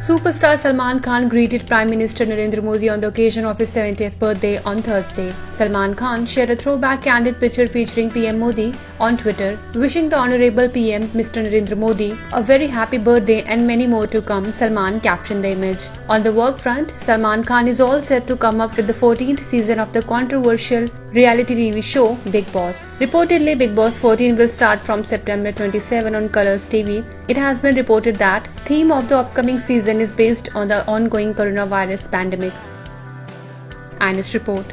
Superstar Salman Khan greeted Prime Minister Narendra Modi on the occasion of his 70th birthday on Thursday. Salman Khan shared a throwback candid picture featuring PM Modi on Twitter, wishing the Honorable PM Mr. Narendra Modi a very happy birthday and many more to come, Salman captioned the image. On the work front, Salman Khan is all set to come up with the 14th season of the controversial reality TV show Bigg Boss. Reportedly, Bigg Boss 14 will start from September 27 on Colors TV. It has been reported that theme of the upcoming season is based on the ongoing coronavirus pandemic. IANS report.